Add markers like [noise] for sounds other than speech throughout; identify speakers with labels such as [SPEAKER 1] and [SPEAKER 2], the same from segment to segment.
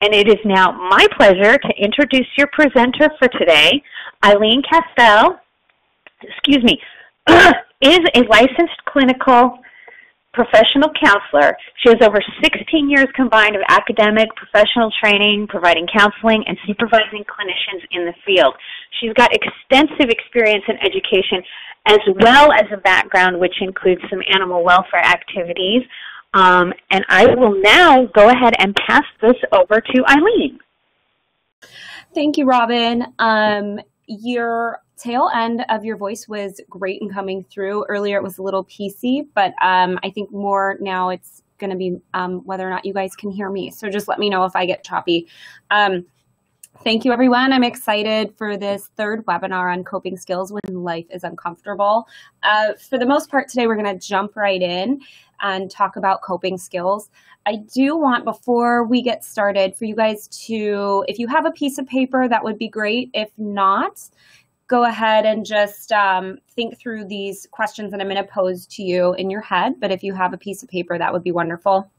[SPEAKER 1] And it is now my pleasure to introduce your presenter for today, Eileen Castell, excuse me, [clears throat] is a licensed clinical professional counselor. She has over 16 years combined of academic, professional training, providing counseling, and supervising clinicians in the field. She's got extensive experience in education as well as a background which includes some animal welfare activities. Um, and I will now go ahead and pass this over to Eileen.
[SPEAKER 2] Thank you, Robin. Um, your tail end of your voice was great in coming through. Earlier it was a little PC, but um, I think more now it's going to be um, whether or not you guys can hear me. So just let me know if I get choppy. Um, thank you, everyone. I'm excited for this third webinar on coping skills when life is uncomfortable. Uh, for the most part today, we're going to jump right in and talk about coping skills. I do want, before we get started, for you guys to, if you have a piece of paper, that would be great. If not, go ahead and just um, think through these questions that I'm going to pose to you in your head. But if you have a piece of paper, that would be wonderful.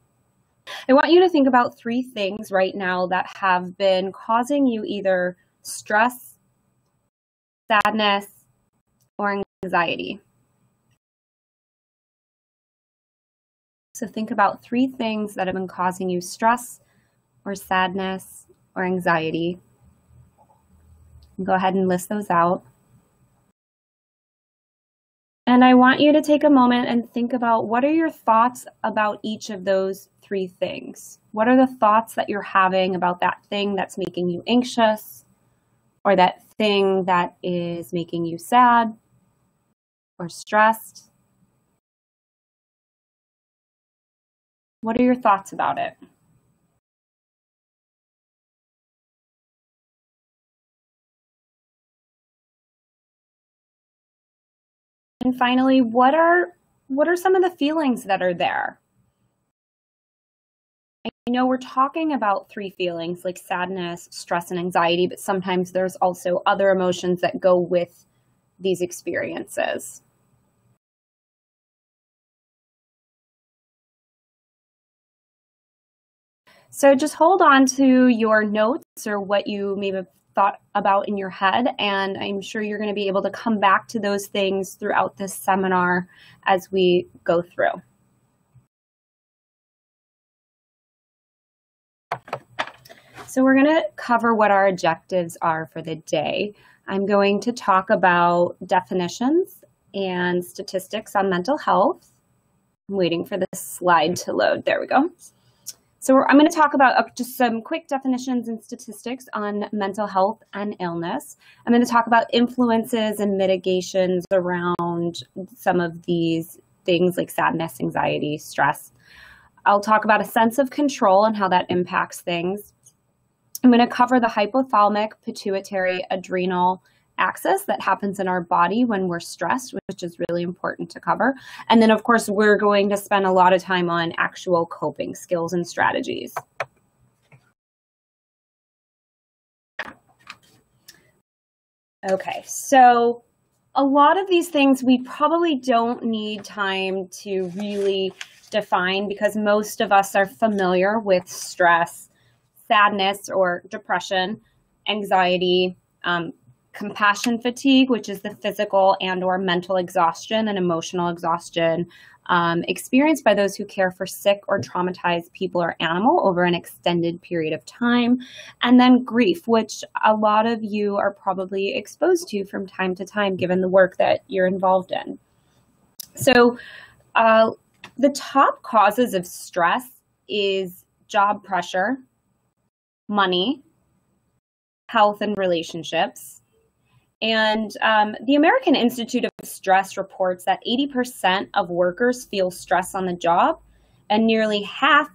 [SPEAKER 2] I want you to think about three things right now that have been causing you either stress, sadness, or anxiety. So think about three things that have been causing you stress or sadness or anxiety. Go ahead and list those out. And I want you to take a moment and think about what are your thoughts about each of those three things? What are the thoughts that you're having about that thing that's making you anxious or that thing that is making you sad or stressed? What are your thoughts about it? And finally, what are what are some of the feelings that are there? I know we're talking about three feelings like sadness, stress, and anxiety, but sometimes there's also other emotions that go with these experiences. So just hold on to your notes or what you may have thought about in your head, and I'm sure you're going to be able to come back to those things throughout this seminar as we go through. So we're going to cover what our objectives are for the day. I'm going to talk about definitions and statistics on mental health. I'm waiting for this slide to load. There we go. So I'm going to talk about just some quick definitions and statistics on mental health and illness. I'm going to talk about influences and mitigations around some of these things like sadness, anxiety, stress. I'll talk about a sense of control and how that impacts things. I'm going to cover the hypothalamic, pituitary, adrenal, axis that happens in our body when we're stressed, which is really important to cover. And then, of course, we're going to spend a lot of time on actual coping skills and strategies. Okay, so a lot of these things we probably don't need time to really define because most of us are familiar with stress, sadness or depression, anxiety, um, compassion fatigue, which is the physical and or mental exhaustion and emotional exhaustion um, experienced by those who care for sick or traumatized people or animal over an extended period of time. And then grief, which a lot of you are probably exposed to from time to time, given the work that you're involved in. So uh, the top causes of stress is job pressure, money, health and relationships, and um, the American Institute of Stress reports that 80% of workers feel stress on the job, and nearly half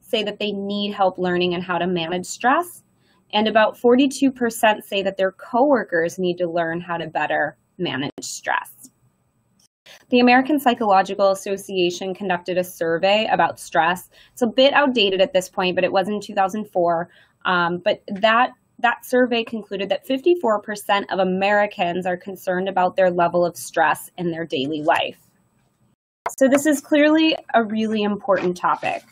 [SPEAKER 2] say that they need help learning and how to manage stress. And about 42% say that their coworkers need to learn how to better manage stress. The American Psychological Association conducted a survey about stress. It's a bit outdated at this point, but it was in 2004. Um, but that that survey concluded that 54% of Americans are concerned about their level of stress in their daily life. So this is clearly a really important topic.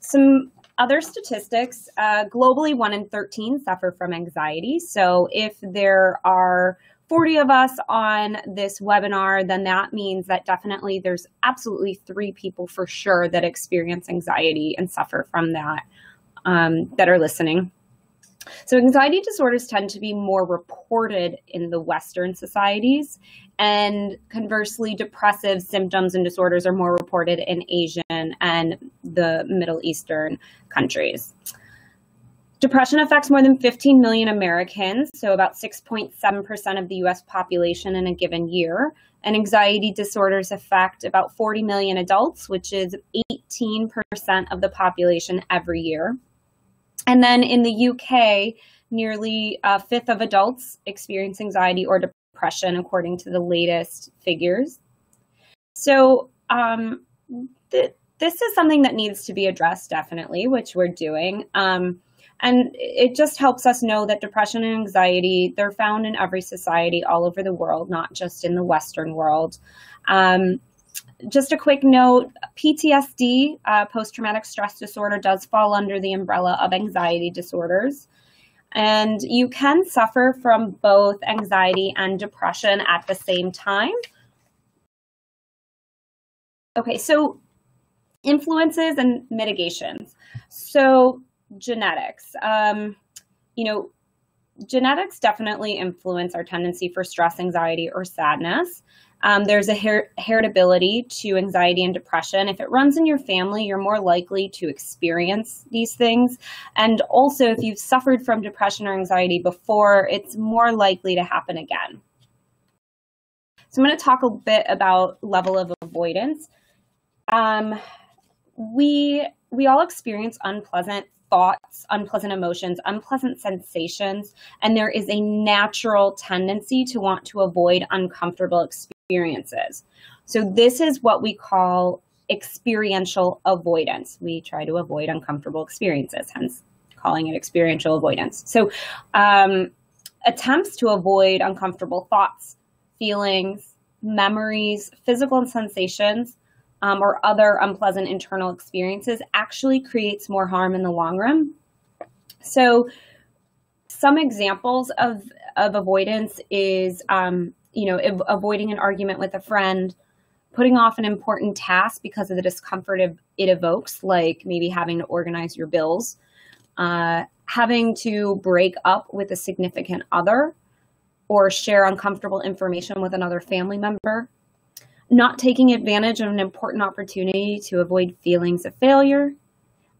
[SPEAKER 2] Some other statistics uh, globally, one in 13 suffer from anxiety. So if there are 40 of us on this webinar, then that means that definitely there's absolutely three people for sure that experience anxiety and suffer from that um, that are listening. So, anxiety disorders tend to be more reported in the Western societies, and conversely, depressive symptoms and disorders are more reported in Asian and the Middle Eastern countries. Depression affects more than 15 million Americans, so about 6.7% of the US population in a given year. And anxiety disorders affect about 40 million adults, which is 18% of the population every year. And then in the UK, nearly a fifth of adults experience anxiety or depression, according to the latest figures. So, um, th- this is something that needs to be addressed, definitely, which we're doing. Um, and it just helps us know that depression and anxiety, they're found in every society all over the world, not just in the Western world. Um, just a quick note PTSD, uh, post traumatic stress disorder, does fall under the umbrella of anxiety disorders. And you can suffer from both anxiety and depression at the same time. Okay, so influences and mitigations. So, genetics. Um, you know, genetics definitely influence our tendency for stress, anxiety, or sadness. Um, there's a her- heritability to anxiety and depression. If it runs in your family, you're more likely to experience these things. And also, if you've suffered from depression or anxiety before, it's more likely to happen again. So, I'm going to talk a bit about level of avoidance. Um, we we all experience unpleasant thoughts, unpleasant emotions, unpleasant sensations, and there is a natural tendency to want to avoid uncomfortable experiences experiences. So, this is what we call experiential avoidance. We try to avoid uncomfortable experiences, hence calling it experiential avoidance. So, um, attempts to avoid uncomfortable thoughts, feelings, memories, physical sensations, um, or other unpleasant internal experiences actually creates more harm in the long run. So, some examples of, of avoidance is um, you know, avoiding an argument with a friend, putting off an important task because of the discomfort of, it evokes, like maybe having to organize your bills, uh, having to break up with a significant other or share uncomfortable information with another family member, not taking advantage of an important opportunity to avoid feelings of failure,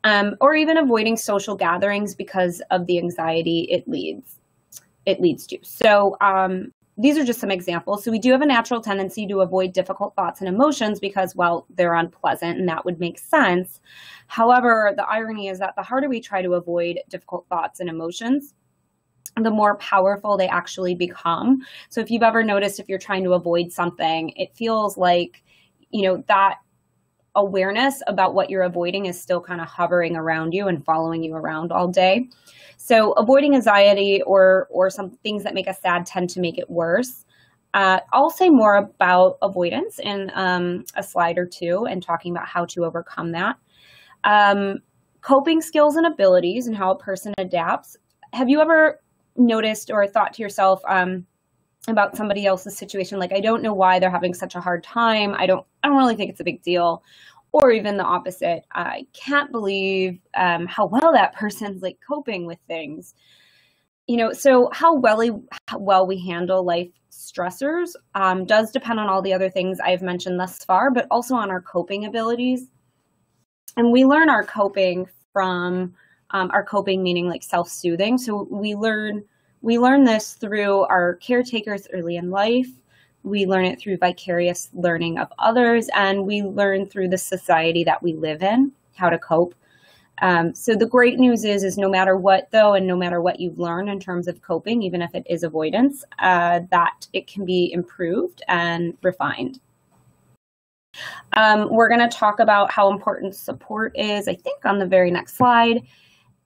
[SPEAKER 2] um, or even avoiding social gatherings because of the anxiety it leads it leads to. So um, these are just some examples. So we do have a natural tendency to avoid difficult thoughts and emotions because, well, they're unpleasant and that would make sense. However, the irony is that the harder we try to avoid difficult thoughts and emotions, the more powerful they actually become. So if you've ever noticed if you're trying to avoid something, it feels like, you know, that awareness about what you're avoiding is still kind of hovering around you and following you around all day. So avoiding anxiety or or some things that make us sad tend to make it worse. Uh, I'll say more about avoidance in um, a slide or two and talking about how to overcome that. Um, coping skills and abilities and how a person adapts. Have you ever noticed or thought to yourself um, about somebody else's situation? Like, I don't know why they're having such a hard time. I don't. I don't really think it's a big deal or even the opposite i can't believe um, how well that [laughs] person's like coping with things you know so how well we, how well we handle life stressors um, does depend on all the other things i've mentioned thus far but also on our coping abilities and we learn our coping from um, our coping meaning like self-soothing so we learn we learn this through our caretakers early in life we learn it through vicarious learning of others, and we learn through the society that we live in how to cope. Um, so the great news is, is no matter what though, and no matter what you've learned in terms of coping, even if it is avoidance, uh, that it can be improved and refined. Um, we're going to talk about how important support is, I think, on the very next slide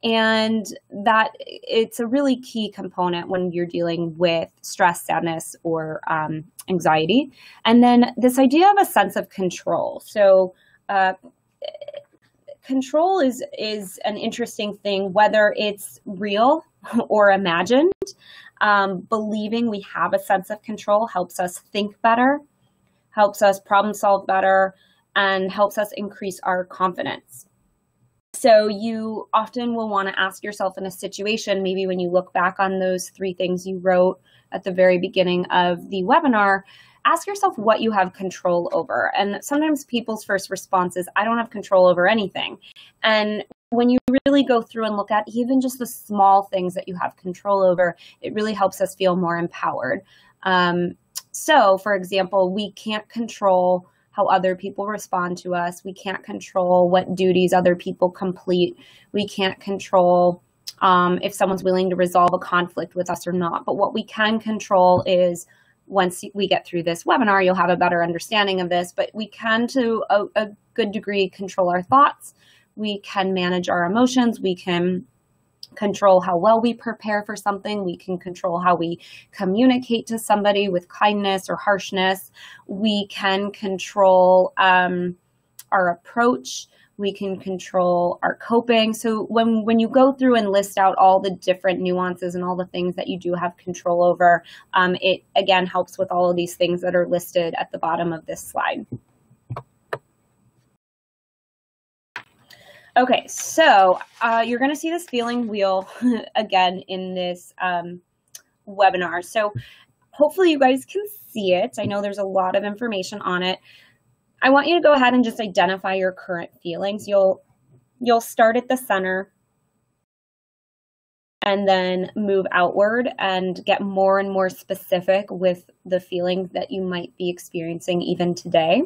[SPEAKER 2] and that it's a really key component when you're dealing with stress, sadness, or um, anxiety. And then this idea of a sense of control. So, uh, control is is an interesting thing, whether it's real or imagined. Um, believing we have a sense of control helps us think better, helps us problem solve better, and helps us increase our confidence. So you often will want to ask yourself in a situation, maybe when you look back on those three things you wrote at the very beginning of the webinar, ask yourself what you have control over. And sometimes people's first response is, I don't have control over anything. And when you really go through and look at even just the small things that you have control over, it really helps us feel more empowered. Um, so, for example, we can't control how other people respond to us. We can't control what duties other people complete. We can't control um, if someone's willing to resolve a conflict with us or not. But what we can control is once we get through this webinar, you'll have a better understanding of this, but we can to a, a good degree control our thoughts. We can manage our emotions. We can control how well we prepare for something. We can control how we communicate to somebody with kindness or harshness. We can control um, our approach we can control our coping so when when you go through and list out all the different nuances and all the things that you do have control over um, it again helps with all of these things that are listed at the bottom of this slide okay so uh, you're going to see this feeling wheel [laughs] again in this um, webinar so hopefully you guys can see it i know there's a lot of information on it I want you to go ahead and just identify your current feelings. You'll you'll start at the center and then move outward and get more and more specific with the feelings that you might be experiencing even today.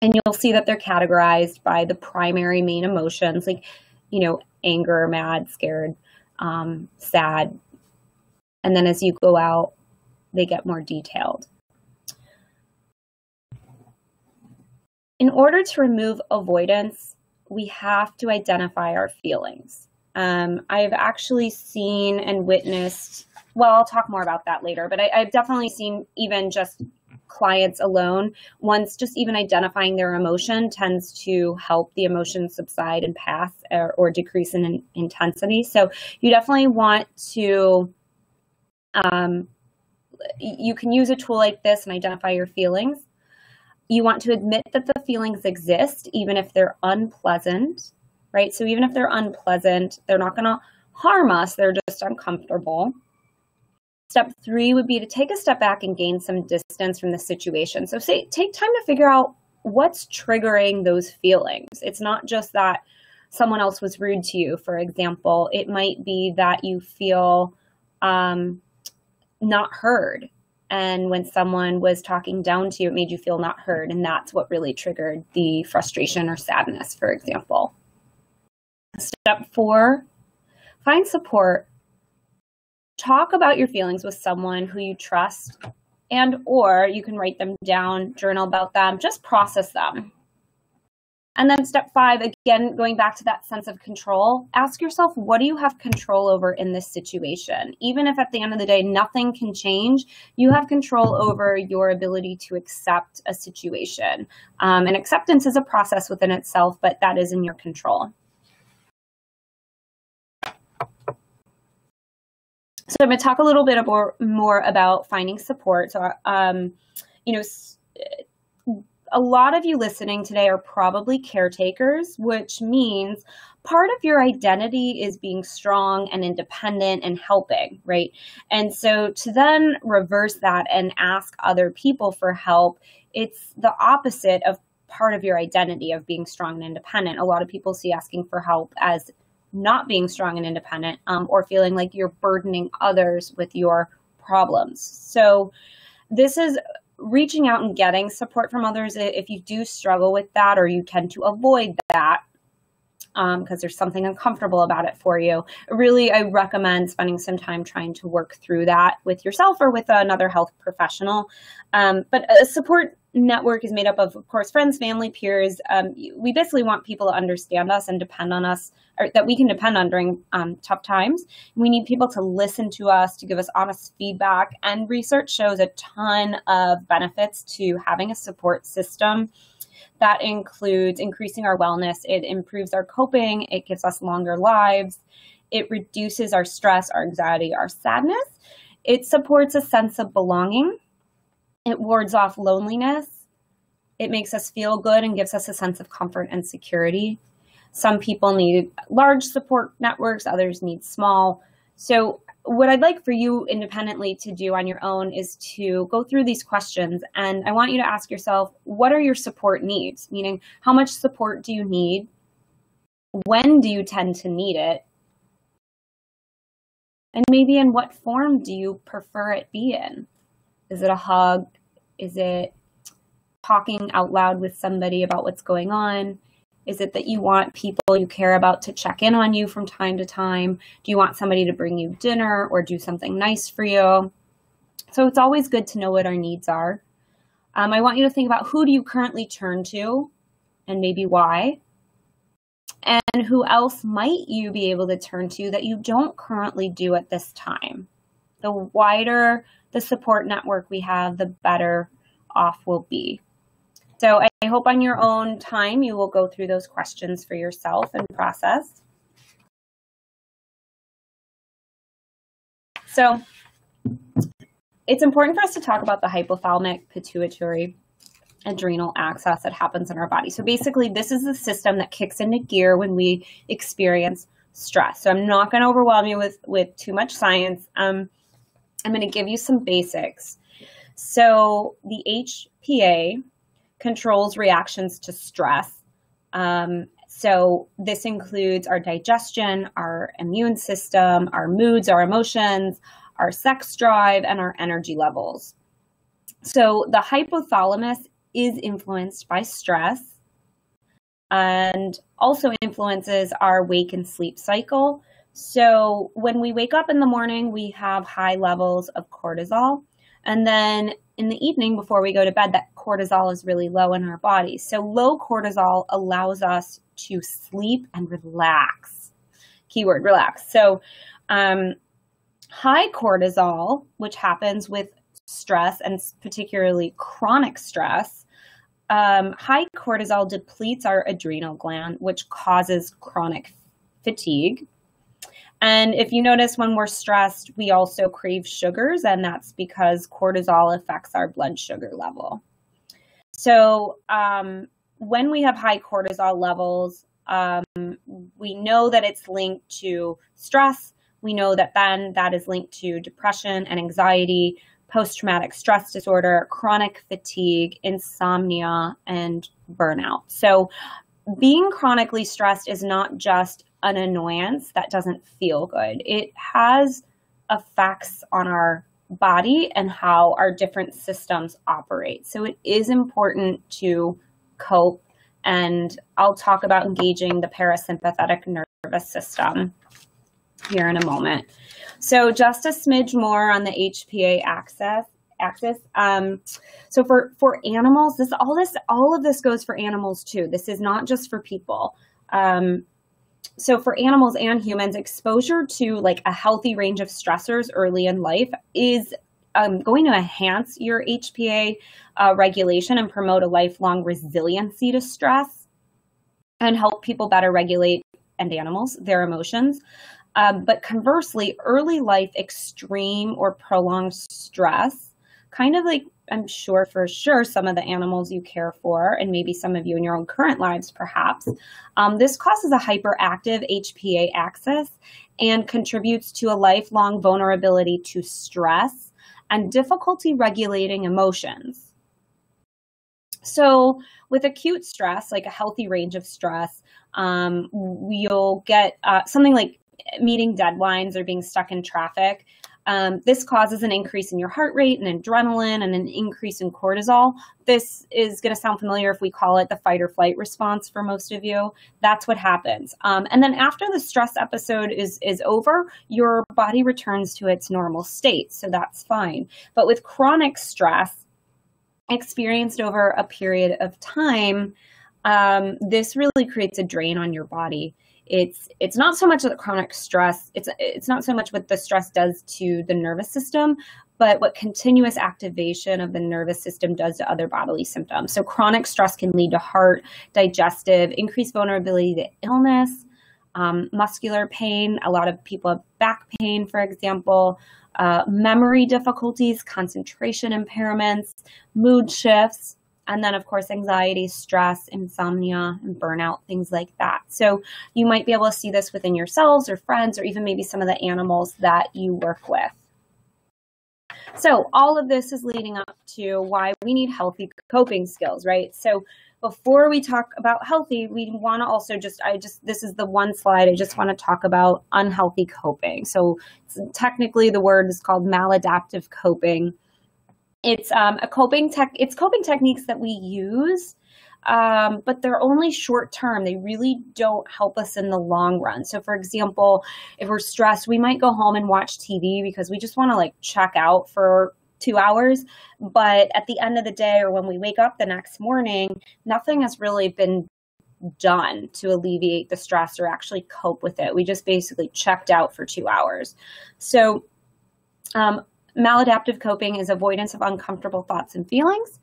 [SPEAKER 2] And you'll see that they're categorized by the primary main emotions, like, you know, anger, mad, scared, um, sad. And then as you go out, they get more detailed. in order to remove avoidance, we have to identify our feelings. Um, I've actually seen and witnessed, well, I'll talk more about that later, but I, I've definitely seen even just clients alone, once just even identifying their emotion tends to help the emotion subside and pass or, or decrease in, in, intensity. So you definitely want to, um, you can use a tool like this and identify your feelings you want to admit that the feelings exist, even if they're unpleasant, right? So even if they're unpleasant, they're not going to harm us, they're just uncomfortable. Step three would be to take a step back and gain some distance from the situation. So say, take time to figure out what's triggering those feelings. It's not just that someone else was rude to you, for example. It might be that you feel um, not heard and when someone was talking down to you, it made you feel not heard. And that's what really triggered the frustration or sadness, for example. Step four, find support. Talk about your feelings with someone who you trust and or you can write them down, journal about them, just process them. And then step five, again, going back to that sense of control, ask yourself, what do you have control over in this situation? Even if at the end of the day, nothing can change, you have control over your ability to accept a situation. Um, and acceptance is a process within itself, but that is in your control. So I'm going to talk a little bit more, more about finding support. So, um, you know, a lot of you listening today are probably caretakers, which means part of your identity is being strong and independent and helping, right? And so to then reverse that and ask other people for help, it's the opposite of part of your identity of being strong and independent. A lot of people see asking for help as not being strong and independent um, or feeling like you're burdening others with your problems. So, this is reaching out and getting support from others if you do struggle with that or you tend to avoid that because um, there's something uncomfortable about it for you. Really, I recommend spending some time trying to work through that with yourself or with another health professional. Um, but a support network is made up of, of course, friends, family, peers. Um, we basically want people to understand us and depend on us, or that we can depend on during um, tough times. We need people to listen to us, to give us honest feedback. And research shows a ton of benefits to having a support system. That includes increasing our wellness, it improves our coping, it gives us longer lives, it reduces our stress, our anxiety, our sadness. It supports a sense of belonging. It wards off loneliness. It makes us feel good and gives us a sense of comfort and security. Some people need large support networks, others need small. So, what I'd like for you independently to do on your own is to go through these questions. And I want you to ask yourself what are your support needs? Meaning, how much support do you need? When do you tend to need it? And maybe in what form do you prefer it be in? Is it a hug? Is it talking out loud with somebody about what's going on? Is it that you want people you care about to check in on you from time to time? Do you want somebody to bring you dinner or do something nice for you? So it's always good to know what our needs are. Um, I want you to think about who do you currently turn to and maybe why. And who else might you be able to turn to that you don't currently do at this time? The wider the support network we have, the better off we'll be. So I hope on your own time you will go through those questions for yourself and process. So it's important for us to talk about the hypothalamic pituitary adrenal axis that happens in our body. So basically, this is the system that kicks into gear when we experience stress. So I'm not going to overwhelm you with with too much science. Um, I'm going to give you some basics. So the HPA controls reactions to stress. Um, so this includes our digestion, our immune system, our moods, our emotions, our sex drive, and our energy levels. So the hypothalamus is influenced by stress and also influences our wake and sleep cycle. So when we wake up in the morning, we have high levels of cortisol. And then in the evening before we go to bed, that cortisol is really low in our body. So low cortisol allows us to sleep and relax. Keyword relax. So um, high cortisol, which happens with stress and particularly chronic stress, um, high cortisol depletes our adrenal gland, which causes chronic fatigue. And if you notice when we're stressed, we also crave sugars, and that's because cortisol affects our blood sugar level. So, um, when we have high cortisol levels, um, we know that it's linked to stress. We know that then that is linked to depression and anxiety, post traumatic stress disorder, chronic fatigue, insomnia, and burnout. So, being chronically stressed is not just an annoyance that doesn't feel good. It has effects on our body and how our different systems operate. So it is important to cope. And I'll talk about engaging the parasympathetic nervous system here in a moment. So just a smidge more on the HPA axis. Axis. Um, so for for animals, this all this all of this goes for animals too. This is not just for people. Um, so for animals and humans, exposure to like a healthy range of stressors early in life is um, going to enhance your HPA uh, regulation and promote a lifelong resiliency to stress and help people better regulate and animals their emotions. Um, but conversely, early life extreme or prolonged stress, kind of like I'm sure for sure some of the animals you care for, and maybe some of you in your own current lives, perhaps. Um, this causes a hyperactive HPA axis and contributes to a lifelong vulnerability to stress and difficulty regulating emotions. So, with acute stress, like a healthy range of stress, um, you'll get uh, something like meeting deadlines or being stuck in traffic. Um, this causes an increase in your heart rate and adrenaline and an increase in cortisol. This is going to sound familiar if we call it the fight or flight response for most of you. That's what happens. Um, and then after the stress episode is, is over, your body returns to its normal state. So that's fine. But with chronic stress experienced over a period of time, um, this really creates a drain on your body it's it's not so much the chronic stress it's it's not so much what the stress does to the nervous system but what continuous activation of the nervous system does to other bodily symptoms. So, chronic stress can lead to heart, digestive, increased vulnerability to illness, um, muscular pain. A lot of people have back pain, for example, uh, memory difficulties, concentration impairments, mood shifts, and then, of course, anxiety, stress, insomnia, and burnout, things like that. So, you might be able to see this within yourselves or friends, or even maybe some of the animals that you work with. So, all of this is leading up to why we need healthy coping skills, right? So, before we talk about healthy, we want to also just, I just, this is the one slide, I just want to talk about unhealthy coping. So, technically, the word is called maladaptive coping. It's um, a coping tech, it's coping techniques that we use um, but they're only short term. They really don't help us in the long run. So, for example, if we're stressed, we might go home and watch TV because we just want to like check out for two hours. But at the end of the day, or when we wake up the next morning, nothing has really been done to alleviate the stress or actually cope with it. We just basically checked out for two hours. So, um, maladaptive coping is avoidance of uncomfortable thoughts and feelings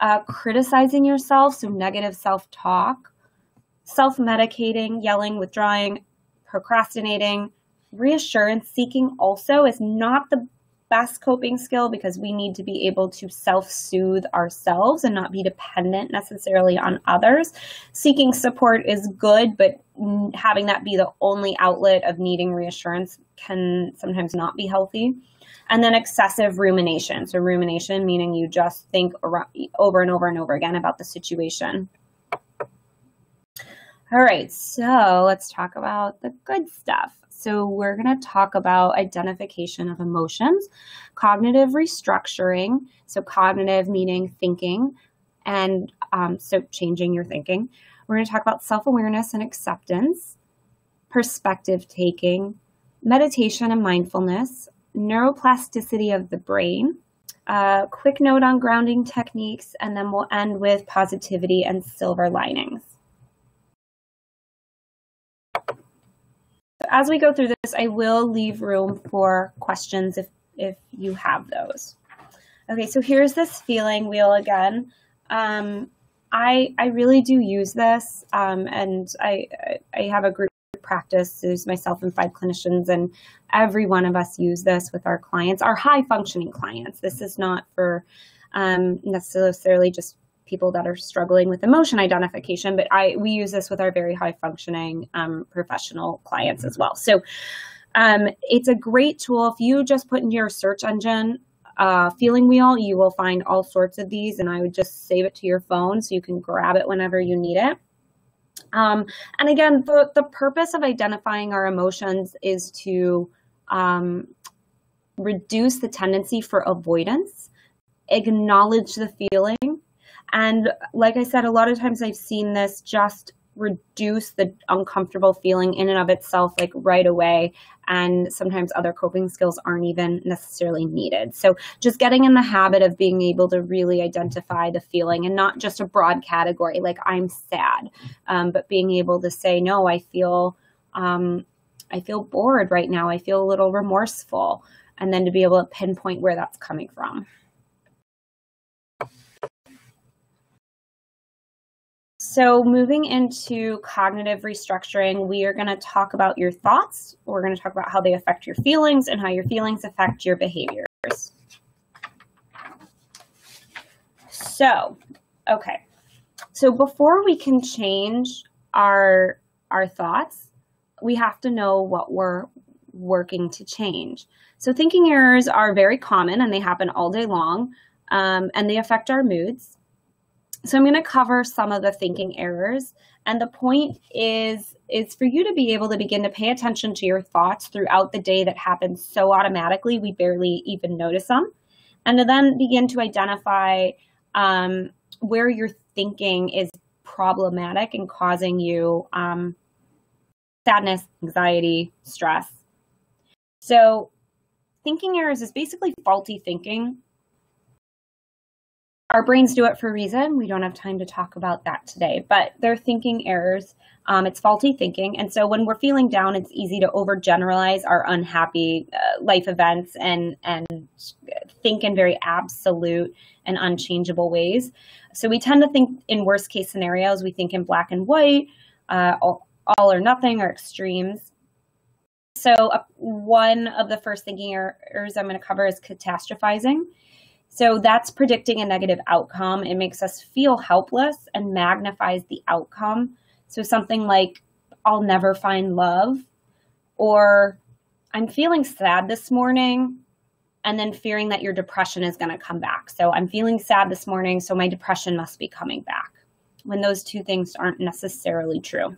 [SPEAKER 2] uh, criticizing yourself, so negative self talk, self medicating, yelling, withdrawing, procrastinating, reassurance seeking also is not the best coping skill because we need to be able to self soothe ourselves and not be dependent necessarily on others. Seeking support is good, but having that be the only outlet of needing reassurance can sometimes not be healthy. And then excessive rumination. So, rumination meaning you just think over and over and over again about the situation. All right, so let's talk about the good stuff. So, we're going to talk about identification of emotions, cognitive restructuring. So, cognitive meaning thinking, and um, so changing your thinking. We're going to talk about self awareness and acceptance, perspective taking, meditation and mindfulness, neuroplasticity of the brain, a quick note on grounding techniques, and then we'll end with positivity and silver linings. As we go through this, I will leave room for questions if, if you have those. Okay, so here's this feeling wheel again. Um, I, I really do use this, um, and I, I have a group practice. There's myself and five clinicians, and every one of us use this with our clients, our high functioning clients. This is not for um, necessarily just people that are struggling with emotion identification, but I we use this with our very high functioning um, professional clients as well. So um, it's a great tool. If you just put in your search engine uh, feeling wheel, you will find all sorts of these, and I would just save it to your phone so you can grab it whenever you need it. Um, and again, the, the purpose of identifying our emotions is to um, reduce the tendency for avoidance, acknowledge the feeling. And like I said, a lot of times I've seen this just reduce the uncomfortable feeling in and of itself like right away and sometimes other coping skills aren't even necessarily needed. So just getting in the habit of being able to really identify the feeling and not just a broad category like i'm sad um, but being able to say no i feel um, i feel bored right now. I feel a little remorseful. And then to be able to pinpoint where that's coming from So, moving into cognitive restructuring, we are going to talk about your thoughts. We're going to talk about how they affect your feelings and how your feelings affect your behaviors. So, okay. So, before we can change our our thoughts, we have to know what we're working to change. So, thinking errors are very common and they happen all day long, um, and they affect our moods. So I'm going to cover some of the thinking errors. And the point is, is for you to be able to begin to pay attention to your thoughts throughout the day that happen so automatically we barely even notice them. And to then begin to identify um, where your thinking is problematic and causing you um, sadness, anxiety, stress. So, thinking errors is basically faulty thinking our brains do it for a reason. We don't have time to talk about that today, but they're thinking errors. Um, it's faulty thinking. And so when we're feeling down, it's easy to overgeneralize our unhappy uh, life events and, and think in very absolute and unchangeable ways. So we tend to think in worst case scenarios, we think in black and white, uh, all, all, or nothing, or extremes. So uh, one of the first thinking errors I'm going to cover is catastrophizing. So that's predicting a negative outcome. It makes us feel helpless and magnifies the outcome. So something like, I'll never find love, or I'm feeling sad this morning, and then fearing that your depression is going to come back. So I'm feeling sad this morning, so my depression must be coming back, when those two things aren't necessarily true.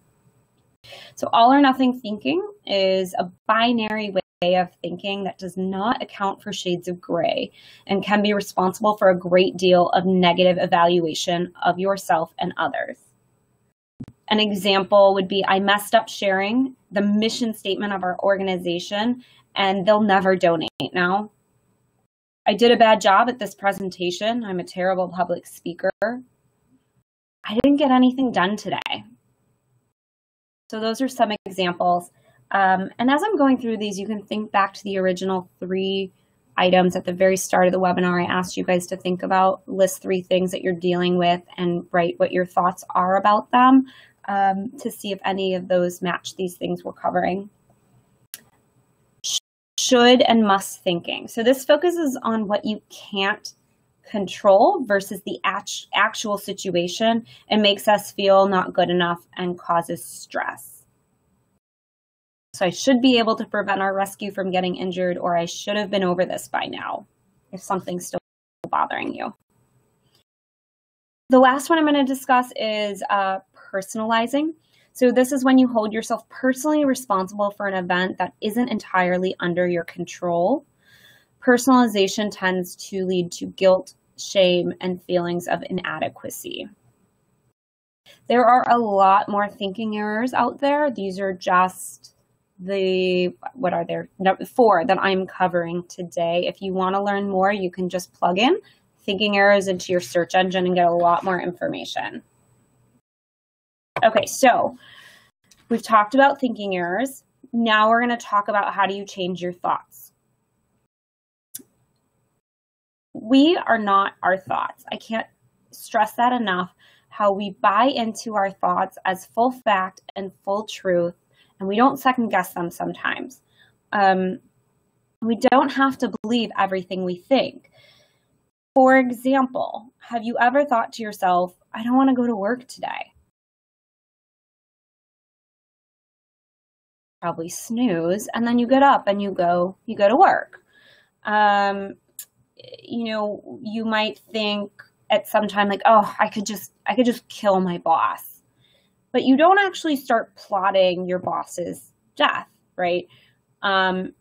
[SPEAKER 2] So all or nothing thinking is a binary way way of thinking that does not account for shades of gray and can be responsible for a great deal of negative evaluation of yourself and others. An example would be I messed up sharing the mission statement of our organization and they'll never donate now. I did a bad job at this presentation. I'm a terrible public speaker. I didn't get anything done today. So those are some examples. Um, and as I'm going through these, you can think back to the original three items at the very start of the webinar. I asked you guys to think about, list three things that you're dealing with and write what your thoughts are about them um, to see if any of those match these things we're covering. Should and must thinking. So this focuses on what you can't control versus the actual situation and makes us feel not good enough and causes stress. So I should be able to prevent our rescue from getting injured, or I should have been over this by now if something's still bothering you. The last one I'm going to discuss is uh, personalizing. So this is when you hold yourself personally responsible for an event that isn't entirely under your control. Personalization tends to lead to guilt, shame, and feelings of inadequacy. There are a lot more thinking errors out there. These are just the what are there four that I'm covering today. If you want to learn more, you can just plug in thinking errors into your search engine and get a lot more information. Okay, so we've talked about thinking errors. Now we're going to talk about how do you change your thoughts. We are not our thoughts. I can't stress that enough how we buy into our thoughts as full fact and full truth and we don't second guess them sometimes. Um, we don't have to believe everything we think. For example, have you ever thought to yourself, I don't want to go to work today? Probably snooze, and then you get up and you go, you go to work. Um, you know, you might think at some time like, oh, I could just, I could just kill my boss but you don't actually start plotting your boss's death, right? Um,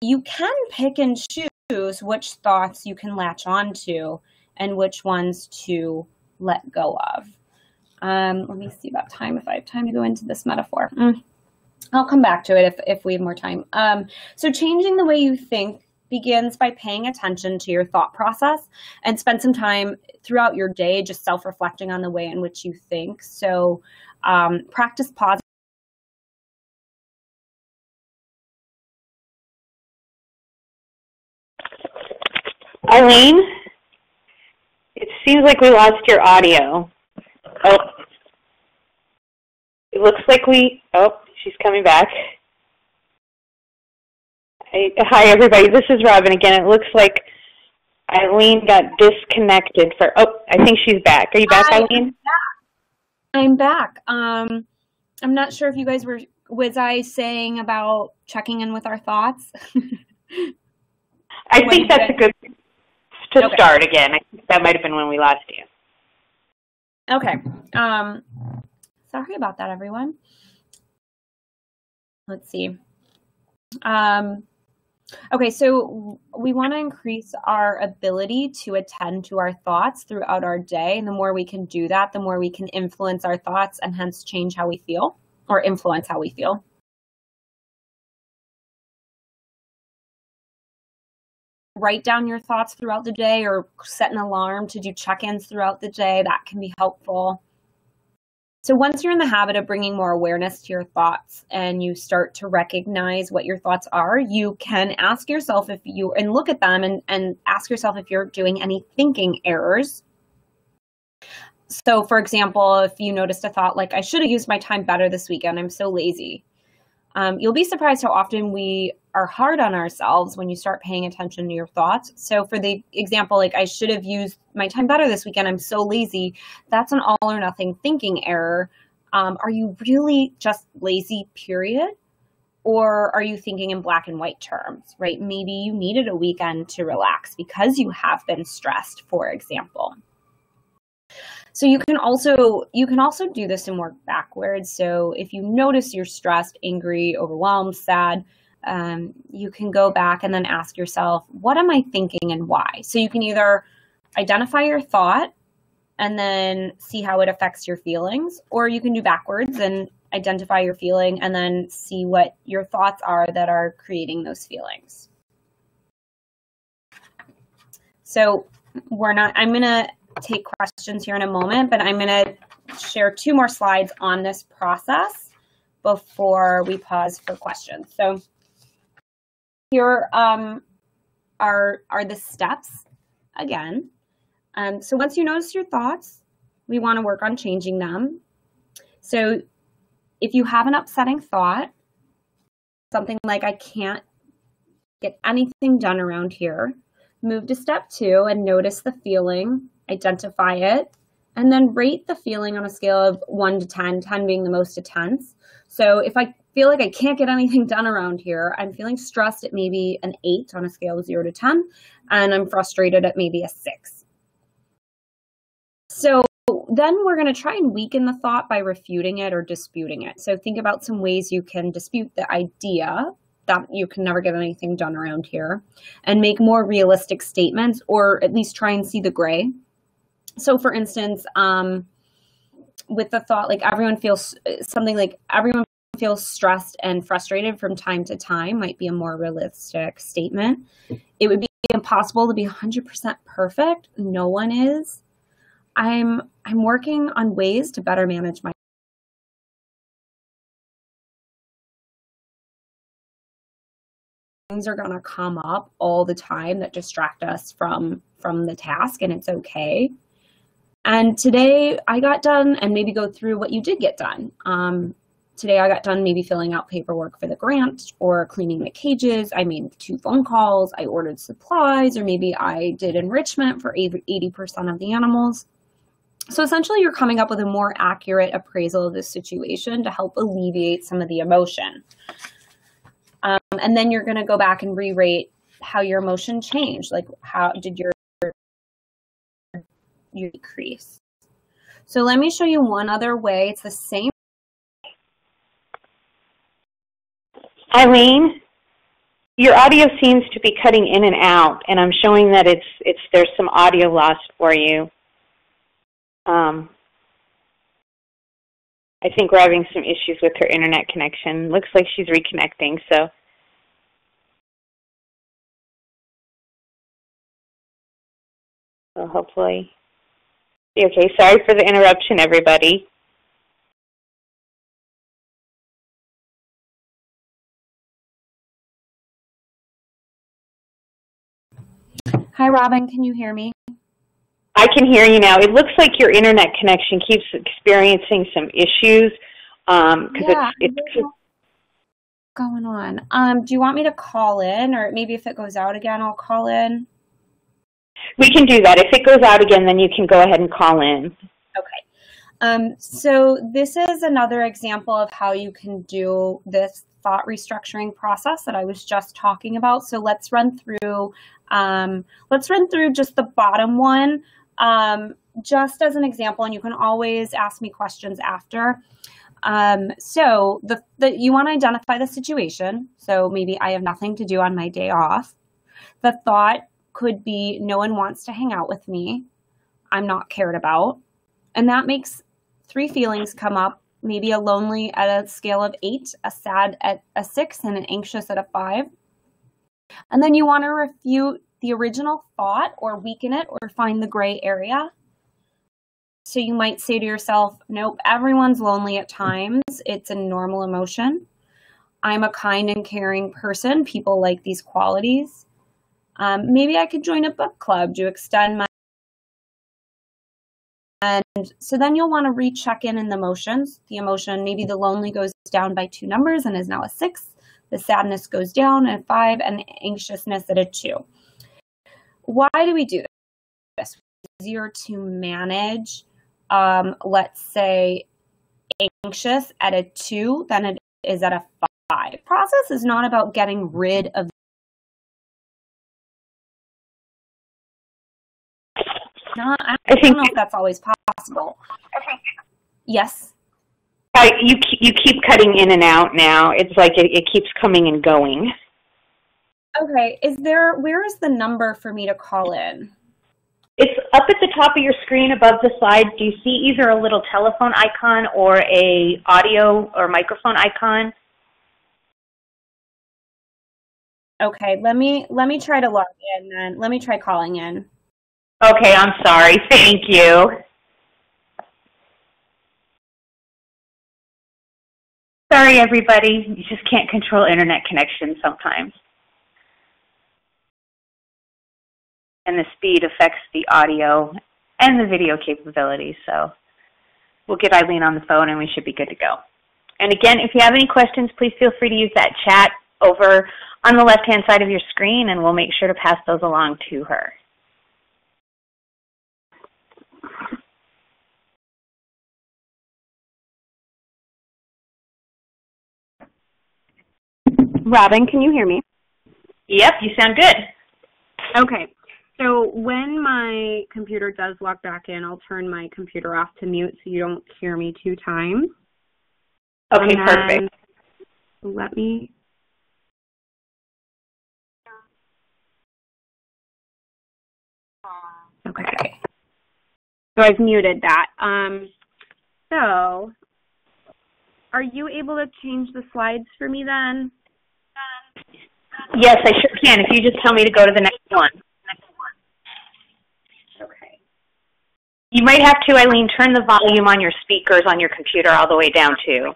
[SPEAKER 2] you can pick and choose which thoughts you can latch onto and which ones to let go of. Um, let me see about time, if I have time to go into this metaphor. Mm. I'll come back to it if, if we have more time. Um, so, changing the way you think begins by paying attention to your thought process and spend some time throughout your day just self reflecting on the way in which you think. So, um, practice positive.
[SPEAKER 1] Eileen, it seems like we lost your audio. Oh, it looks like we, oh, she's coming back. Hi, everybody. This is Robin again. It looks like Eileen got disconnected for. Oh, I think she's back. Are you back, Hi, Eileen?
[SPEAKER 2] I'm back. Um, I'm not sure if you guys were. Was I saying about checking in with our thoughts?
[SPEAKER 1] I [laughs] think that's a good to okay. start again. I think that might have been when we lost you.
[SPEAKER 2] Okay. Um, sorry about that, everyone. Let's see. Um, Okay, so we want to increase our ability to attend to our thoughts throughout our day. And the more we can do that, the more we can influence our thoughts and hence change how we feel or influence how we feel. write down your thoughts throughout the day or set an alarm to do check ins throughout the day. That can be helpful. So, once you're in the habit of bringing more awareness to your thoughts and you start to recognize what your thoughts are, you can ask yourself if you and look at them and, and ask yourself if you're doing any thinking errors. So, for example, if you noticed a thought like, I should have used my time better this weekend, I'm so lazy. Um, you'll be surprised how often we are hard on ourselves when you start paying attention to your thoughts. So, for the example, like I should have used my time better this weekend, I'm so lazy, that's an all or nothing thinking error. Um, are you really just lazy, period? Or are you thinking in black and white terms, right? Maybe you needed a weekend to relax because you have been stressed, for example. So you can also you can also do this and work backwards. So if you notice you're stressed, angry, overwhelmed, sad, um, you can go back and then ask yourself, what am I thinking and why? So you can either identify your thought and then see how it affects your feelings, or you can do backwards and identify your feeling and then see what your thoughts are that are creating those feelings. So we're not, I'm going to take questions here in a moment, but I'm going to share two more slides on this process before we pause for questions. So here um, are, are the steps again. Um, so once you notice your thoughts, we want to work on changing them. So if you have an upsetting thought, something like I can't get anything done around here, move to step two and notice the feeling identify it, and then rate the feeling on a scale of 1 to 10, 10 being the most intense. So if I feel like I can't get anything [laughs] done around here, I'm feeling stressed at maybe an 8 on a scale of 0 to 10, and I'm frustrated at maybe a 6. So then we're going to try and weaken the thought by refuting it or disputing it. So think about some ways you can dispute the idea that you can never get anything done around here and make more realistic statements or at least try and see the gray so for instance um, with the thought like everyone feels something like everyone feels stressed and frustrated from time to time might be a more realistic statement. It would be impossible to be 100% perfect. No one is. I'm i'm working on ways to better manage my things are going to come up all the time that distract us from from the task and it's okay. And today I got done and maybe go through what you did get done. Um, today I got done maybe filling out paperwork for the grant or cleaning the cages. I made two phone calls. I ordered supplies, or maybe I did enrichment for 80% of the animals. So essentially, you're coming up with a more accurate appraisal of the situation to help alleviate some of the emotion. Um, and then you're going to go back and re rate how your emotion changed. Like, how did your you decrease. So let me show you one other way. It's the same.
[SPEAKER 1] Eileen, your audio seems to be cutting in and out, and I'm showing that it's it's there's some audio loss for you. Um, I think we're having some issues with her internet connection. Looks like she's reconnecting, so. So hopefully Okay, sorry for the interruption, everybody.
[SPEAKER 2] Hi, Robin. Can you hear me?
[SPEAKER 1] I can hear you now. It looks like your internet connection keeps experiencing some issues um, yeah, it's, it's
[SPEAKER 2] going on. Um, do you want me to call in, or maybe if it goes out again, I'll call in?
[SPEAKER 1] We can do that. If it goes out again, then you can go ahead and call in.
[SPEAKER 2] Okay. Um, so this is another example of how you can do this thought restructuring process that I was just talking about. So let's run through. Um, let's run through just the bottom one, um, just as an example, and you can always ask me questions after. Um, so the, the you want to identify the situation. So maybe I have nothing to do on my day off. The thought could be no one wants to hang out with me. I'm not cared about. And that makes three feelings come up maybe a lonely at a scale of eight, a sad at a six, and an anxious at a five. And then you want to refute the original thought or weaken it or find the gray area. So you might say to yourself, nope, everyone's lonely at times. It's a normal emotion. I'm a kind and caring person. People like these qualities. Um, maybe I could join a book club to extend my. And so then you'll want to recheck in in the emotions. The emotion, maybe the lonely goes down by two numbers and is now a six. The sadness goes down at five and anxiousness at a two. Why do we do this? It's easier to manage, um, let's say, anxious at a two than it is at a five. Process is not about getting rid of not, I, I don't know if that's always possible. Okay. Yes.
[SPEAKER 1] Uh, you you keep cutting in and out now. It's like it, it keeps coming and going.
[SPEAKER 2] Okay. Is there where is the number for me to call in?
[SPEAKER 1] It's up at the top of your screen above the slides. Do you see either a little telephone icon or a audio or microphone icon?
[SPEAKER 2] Okay, let me let me try to log in then. Let me try calling in.
[SPEAKER 1] Okay, I'm sorry. Thank you. Sorry, everybody. You just can't control internet connection sometimes. And the speed affects the audio and the video capabilities. So we'll get Eileen on the phone and we should be good to go. And again, if you have any questions, please feel free to use that chat over on the left-hand side of your screen and we'll make sure to pass those along to her.
[SPEAKER 2] Robin, can you hear me?
[SPEAKER 1] Yep, you sound good.
[SPEAKER 2] Okay. So when my computer does log back in, I'll turn my computer off to mute so you don't hear me two times.
[SPEAKER 1] Okay, perfect.
[SPEAKER 2] Let me Okay. So I've muted that. Um, so, are you able to change the slides for me then?
[SPEAKER 1] Yes, I sure can. If you just tell me to go to the next one.
[SPEAKER 2] Okay.
[SPEAKER 1] You might have to, Eileen, turn the volume on your speakers on your computer all the way down too.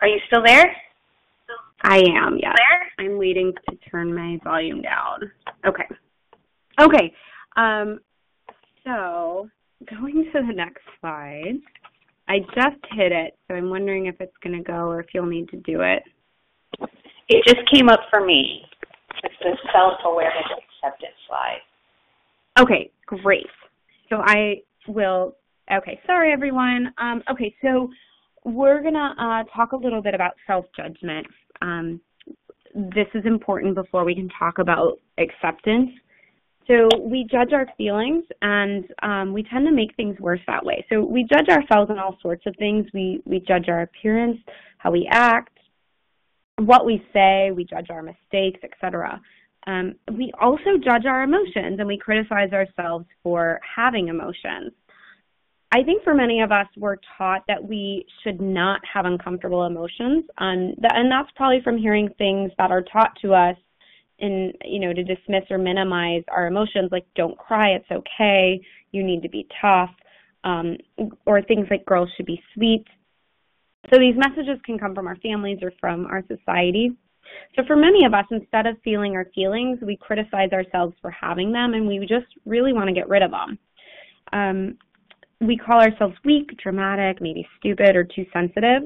[SPEAKER 1] Are you still there?
[SPEAKER 2] I am, yes.
[SPEAKER 1] There?
[SPEAKER 2] I'm waiting to turn my volume down. Okay. Okay. Um, so going to the next slide. I just hit it, so I'm wondering if it's going to go or if you'll need to do it.
[SPEAKER 1] It just came up for me. It's the self-awareness acceptance slide.
[SPEAKER 2] Okay, great. So I will, okay, sorry everyone. Um, okay, so we're going to uh, talk a little bit about self-judgment. Um, this is important before we can talk about acceptance. So we judge our feelings, and um, we tend to make things worse that way. So we judge ourselves on all sorts of things. We we judge our appearance, how we act, what we say. We judge our mistakes, etc. Um, we also judge our emotions, and we criticize ourselves for having emotions. I think for many of us, we're taught that we should not have uncomfortable emotions, um, and that's probably from hearing things that are taught to us in you know to dismiss or minimize our emotions like don't cry it's okay you need to be tough um, or things like girls should be sweet. So these messages can come from our families or from our society. So for many of us instead of feeling our feelings we criticize ourselves for having them and we just really want to get rid of them um, we call ourselves weak dramatic maybe stupid or too sensitive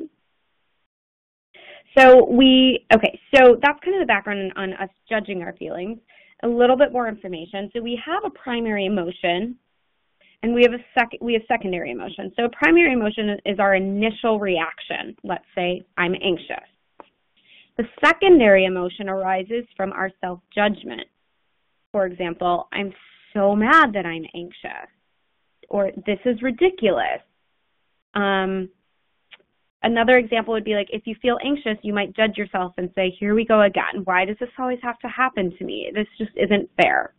[SPEAKER 2] so we, okay, so that's kind of the background on us judging our feelings. A little bit more information. So we have a primary emotion and we have a second we have secondary emotion. So a primary emotion is our initial reaction. Let's say I'm anxious. The secondary emotion arises from our self-judgment. For example, I'm so mad that I'm anxious or this is ridiculous. Um, Another example would be like if you feel anxious, you might judge yourself and say, Here we go again. Why does this always have to happen to me? This just isn't fair.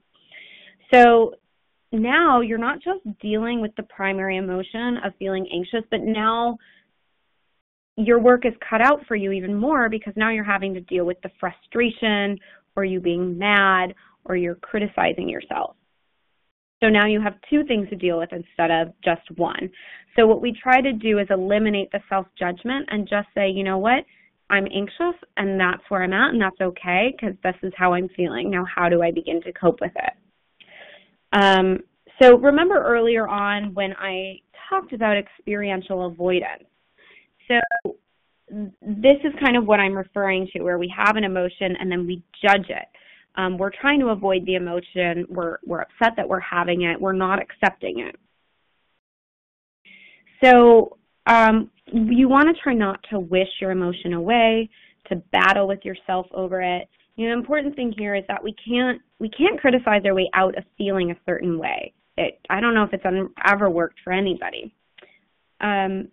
[SPEAKER 2] So now you're not just dealing with the primary emotion of feeling anxious, but now your work is cut out for you even more because now you're having to deal with the frustration or you being mad or you're criticizing yourself. So now you have two things to deal with instead of just one. So what we try to do is eliminate the self-judgment and just say, you know what, I'm anxious and that's where I'm at and that's okay because this is how I'm feeling. Now how do I begin to cope with it? Um, so remember earlier on when I talked about experiential avoidance. So this is kind of what I'm referring to, where we have an emotion and then we judge it. Um, we're trying to avoid the emotion. We're, we're upset that we're having it. We're not accepting it. So um, you want to try not to wish your emotion away, to battle with yourself over it. You know, the important thing here is that we can't we can't criticize our way out of feeling a certain way. It, I don't know if it's ever worked for anybody. Um,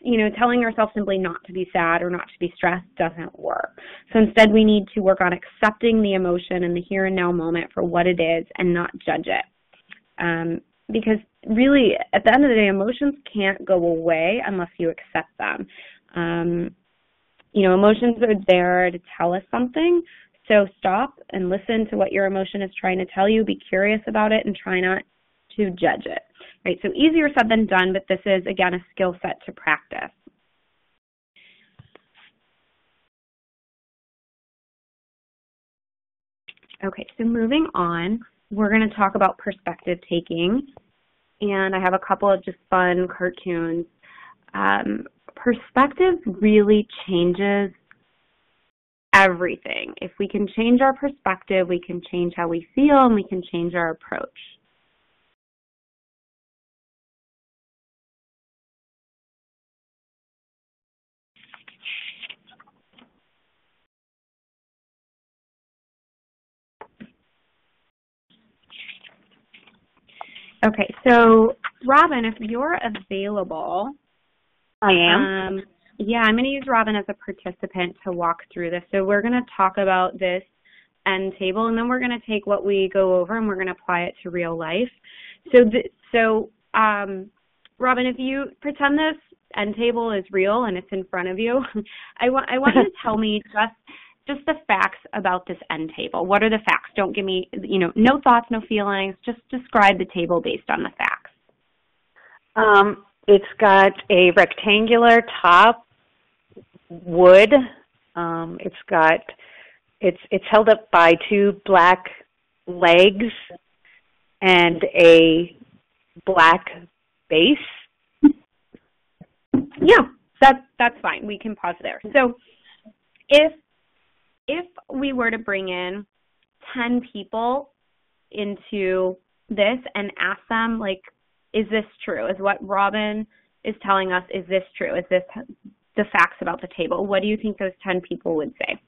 [SPEAKER 2] you know, telling ourselves simply not to be sad or not to be stressed doesn't work. So instead, we need to work on accepting the emotion in the here and now moment for what it is and not judge it. Um, because really, at the end of the day, emotions can't go away unless you accept them. Um, you know, emotions are there to tell us something. So stop and listen to what your emotion is trying to tell you. Be curious about it and try not to judge it. Right? So easier said than done, but this is again a skill set to practice. Okay, so moving on, we're going to talk about perspective taking. And I have a couple of just fun cartoons. Um, perspective really changes everything. If we can change our perspective, we can change how we feel and we can change our approach. Okay, so Robin, if you're available,
[SPEAKER 1] I am.
[SPEAKER 2] Um, yeah, I'm going to use Robin as a participant to walk through this. So we're going to talk about this end table, and then we're going to take what we go over and we're going to apply it to real life. So, th- so um, Robin, if you pretend this end table is real and it's in front of you, [laughs] I want I want you to tell me [laughs] just just the facts about this end table. What are the facts? Don't give me, you know, no thoughts, no feelings. Just describe the table based on the facts.
[SPEAKER 1] Um, it's got a rectangular top, wood. Um, it's got it's it's held up by two black legs and a black base.
[SPEAKER 2] Yeah, that that's fine. We can pause there. So if if we were to bring in 10 people into this and ask them, like, is this true? Is what Robin is telling us, is this true? Is this the facts about the table? What do you think those 10 people would say?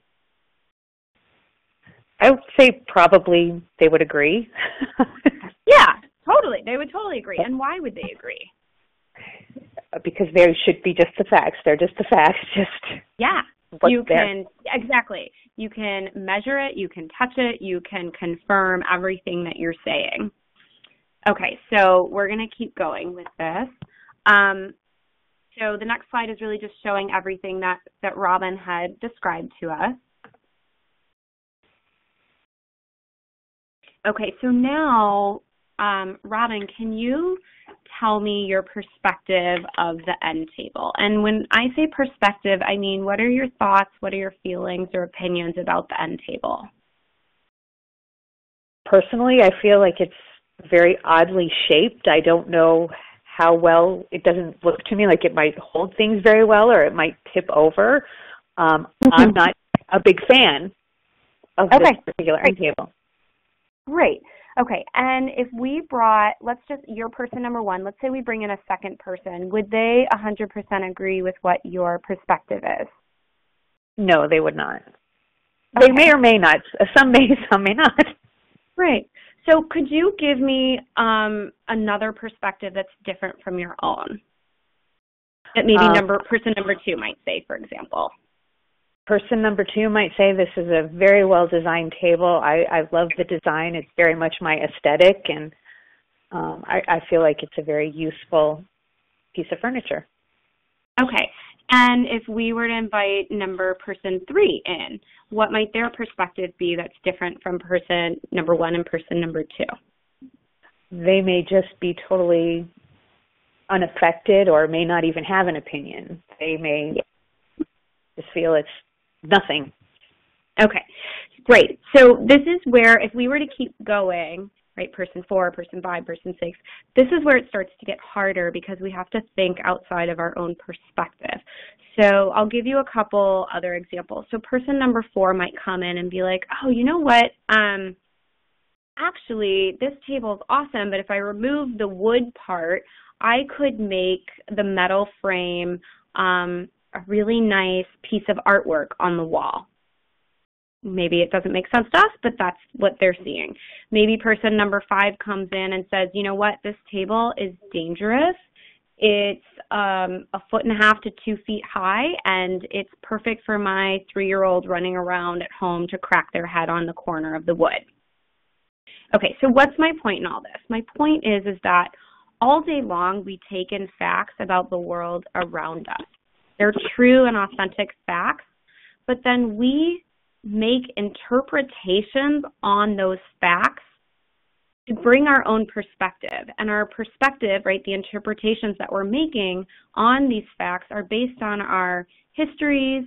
[SPEAKER 1] I would say probably they would agree. [laughs]
[SPEAKER 2] yeah, totally. They would totally agree. And why would they agree?
[SPEAKER 1] Because they should be just the facts. They're just the facts. [laughs] Just
[SPEAKER 2] yeah, you can exactly. You can measure it you can touch it you can confirm everything that you're saying. Okay so we're going to keep going with this. Um, so the next slide is really just showing everything that that robin had described to us. Okay so now um, robin can you tell me your perspective of the end table. And when I say perspective, I mean what are your thoughts, what are your feelings or opinions about the end table?
[SPEAKER 1] Personally, I feel like it's very oddly shaped. I don't know how well it doesn't look to me like it might hold things very well or it might tip over. Um, mm-hmm. I'm not a big fan of okay. this particular end table.
[SPEAKER 2] Great. Okay, and if we brought, let's just, your person number one, let's say we bring in a second person, would they 100% agree with what your perspective is?
[SPEAKER 1] No, they would not. Okay. They may or may not. Some may, [laughs] some may not.
[SPEAKER 2] Right. So could you give me um, another perspective that's different from your own? That maybe um, number person number two might say, for example.
[SPEAKER 1] Person number two might say this is a very well designed table. I, I love the design. It's very much my aesthetic and um, I, I feel like it's a very useful piece of furniture.
[SPEAKER 2] Okay. And if we were to invite number person three in, what might their perspective be that's different from person number one and person number two?
[SPEAKER 1] They may just be totally unaffected or may not even have an opinion. They may just feel it's nothing.
[SPEAKER 2] Okay, great. So this is where if we were to keep going, right, person four, person five, person six, this is where it starts to get harder because we have to think outside of our own perspective. So I'll give you a couple other examples. So person number four might come in and be like, oh, you know what? Um, actually, this table is awesome, but if I remove the wood part, I could make the metal frame um, a really nice piece of artwork on the wall. Maybe it doesn't make sense to us, but that's what they're seeing. Maybe person number five comes in and says, you know what, this table is dangerous. It's um, a foot and a half to two feet high, and it's perfect for my three-year-old running around at home to crack their head on the corner of the wood. Okay, so what's my point in all this? My point is, is that all day long we take in facts about the world around us. They're true and authentic facts, but then we make interpretations on those facts to bring our own perspective. And our perspective, right, the interpretations that we're making on these facts are based on our histories,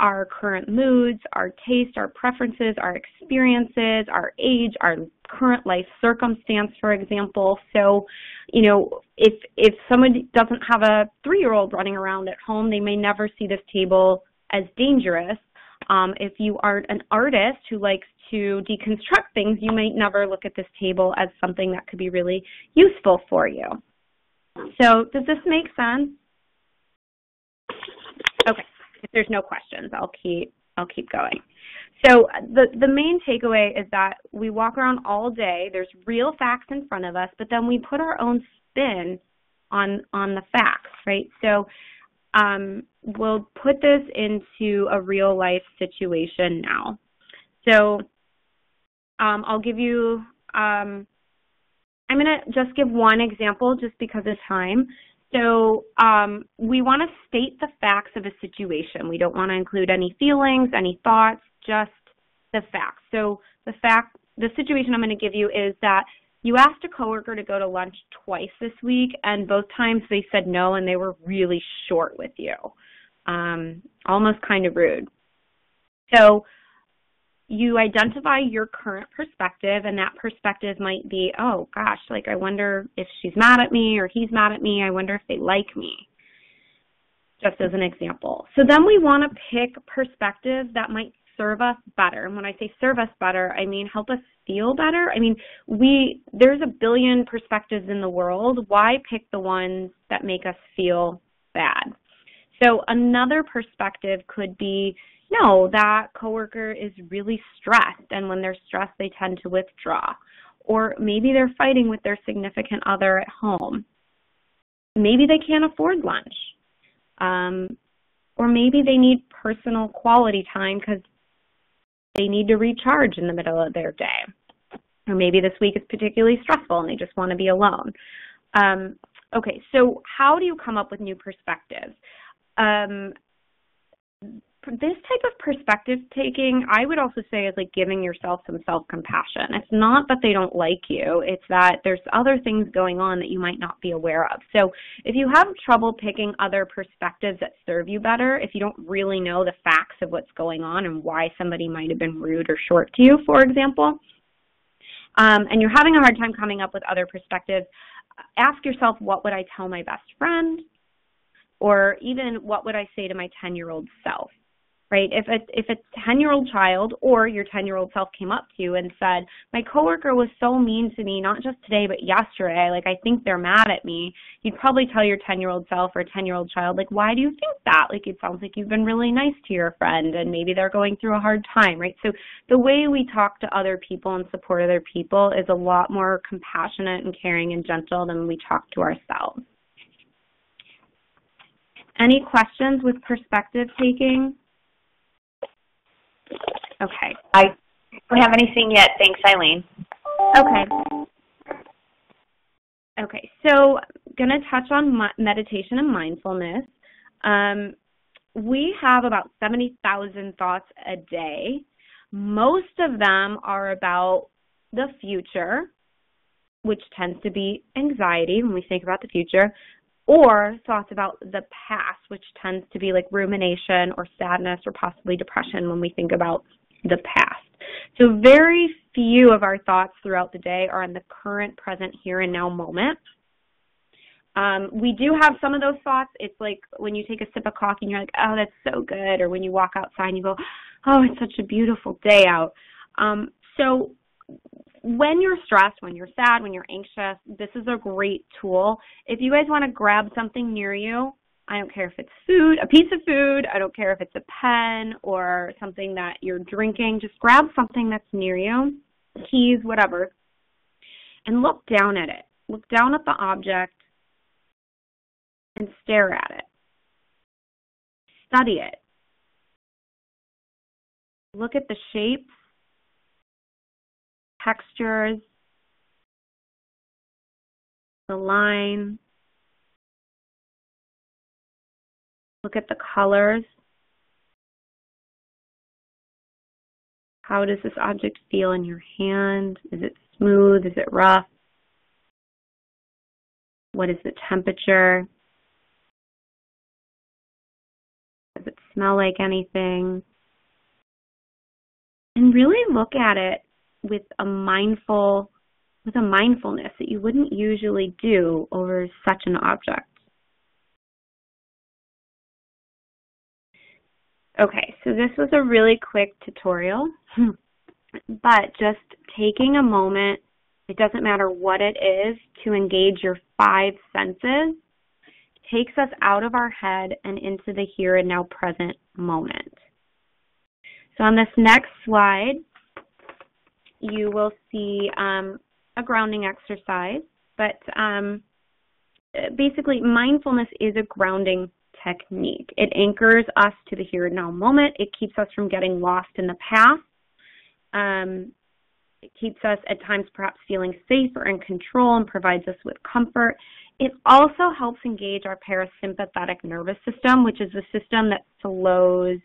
[SPEAKER 2] our current moods, our taste, our preferences, our experiences, our age, our current life circumstance, for example. So, you know, if if someone doesn't have a three-year-old running around at home, they may never see this table as dangerous. Um, if you aren't an artist who likes to deconstruct things, you might never look at this table as something that could be really useful for you. So, does this make sense? Okay if there's no questions, I'll keep I'll keep going. So the the main takeaway is that we walk around all day. There's real facts in front of us, but then we put our own spin on on the facts, right? So um, we'll put this into a real life situation now. So um, I'll give you. Um, I'm going to just give one example just because of time. So um, we want to state the facts of a situation. We don't want to include any feelings, any thoughts, just the facts. So the fact, the situation I'm going to give you is that you asked a coworker to go to lunch twice this week, and both times they said no, and they were really short with you, um, almost kind of rude. So you identify your current perspective and that perspective might be oh gosh like i wonder if she's mad at me or he's mad at me. I wonder if they like me just as an example. So then we want to pick perspectives that might serve us better. And when i say serve us better i mean help us feel better. I mean we there's a billion perspectives in the world. Why pick the ones that make us feel bad? So another perspective could be no, that coworker is really stressed, and when they're stressed, they tend to withdraw. Or maybe they're fighting with their significant other at home. Maybe they can't afford lunch. Um, or maybe they need personal quality time because they need to recharge in the middle of their day. Or maybe this week is particularly stressful and they just want to be alone. Um, okay, so how do you come up with new perspectives? Um, this type of perspective taking, I would also say, is like giving yourself some self compassion. It's not that they don't like you, it's that there's other things going on that you might not be aware of. So if you have trouble picking other perspectives that serve you better, if you don't really know the facts of what's going on and why somebody might have been rude or short to you, for example, um, and you're having a hard time coming up with other perspectives, ask yourself, what would I tell my best friend? Or even, what would I say to my 10 year old self? Right? If a if a 10 year old child or your 10 year old self came up to you and said, "My coworker was so mean to me, not just today but yesterday. Like I think they're mad at me." You'd probably tell your 10 year old self or 10 year old child, like, "Why do you think that? Like it sounds like you've been really nice to your friend, and maybe they're going through a hard time, right?" So the way we talk to other people and support other people is a lot more compassionate and caring and gentle than we talk to ourselves. Any questions with perspective taking? Okay.
[SPEAKER 1] I don't have anything yet. Thanks, Eileen.
[SPEAKER 2] Okay. Okay, so I'm going to touch on meditation and mindfulness. Um, we have about 70,000 thoughts a day. Most of them are about the future, which tends to be anxiety when we think about the future, or thoughts about the past, which tends to be like rumination or sadness or possibly depression when we think about the past. So very few of our thoughts throughout the day are in the current, present, here and now moment. Um, we do have some of those thoughts. It's like when you take a sip of coffee and you're like, oh, that's so good. Or when you walk outside and you go, oh, it's such a beautiful day out. Um, so when you're stressed, when you're sad, when you're anxious, this is a great tool. If you guys want to grab something near you, I don't care if it's food, a piece of food, I don't care if it's a pen or something that you're drinking, just grab something that's near you, keys, whatever, and look down at it. Look down at the object and stare at it. Study it. Look at the shapes, textures, the line. Look at the colors. How does this object feel in your hand? Is it smooth? Is it rough? What is the temperature? Does it smell like anything? And really look at it with a mindful with a mindfulness that you wouldn't usually do over such an object. Okay, so this was a really quick tutorial, [laughs] but just taking a moment, it doesn't matter what it is, to engage your five senses takes us out of our head and into the here and now present moment. So on this next slide, you will see um, a grounding exercise, but um, basically mindfulness is a grounding technique. It anchors us to the here and now moment. It keeps us from getting lost in the past. Um, it keeps us at times perhaps feeling safe or in control and provides us with comfort. It also helps engage our parasympathetic nervous system, which is the system that slows,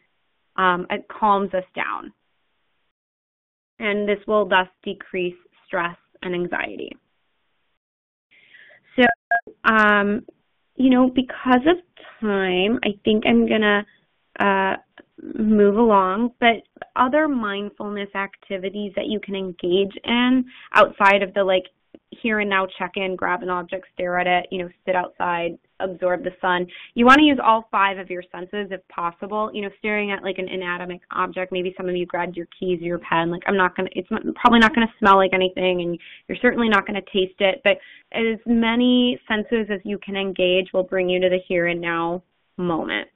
[SPEAKER 2] um, it calms us down. And this will thus decrease stress and anxiety. So, um, you know, because of time, I think I'm going to uh, move along, but other mindfulness activities that you can engage in outside of the like here and now check in, grab an object, stare at it, you know, sit outside, absorb the sun. You want to use all five of your senses if possible. You know, staring at like an inanimate object, maybe some of you grabbed your keys or your pen. Like I'm not going to, it's probably not going to smell like anything and you're certainly not going to taste it, but as many senses as you can engage will bring you to the here and now moment.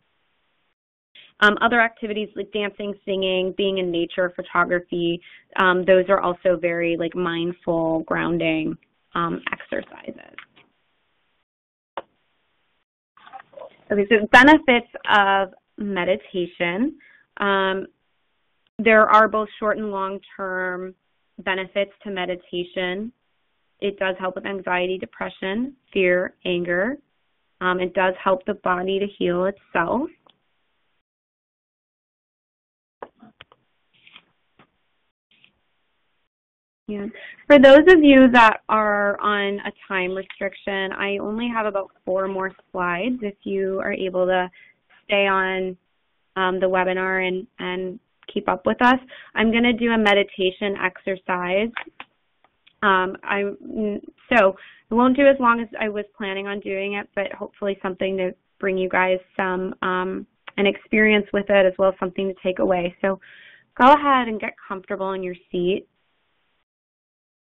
[SPEAKER 2] Um, other activities like dancing, singing, being in nature, photography, um, those are also very like mindful, grounding um, exercises. Okay, so benefits of meditation. Um, there are both short and long-term benefits to meditation. It does help with anxiety, depression, fear, anger. Um, it does help the body to heal itself. Yeah. For those of you that are on a time restriction, I only have about four more slides. If you are able to stay on um, the webinar and, and keep up with us, I'm going to do a meditation exercise. Um, I so I won't do as long as I was planning on doing it, but hopefully something to bring you guys some um, an experience with it as well as something to take away. So go ahead and get comfortable in your seat.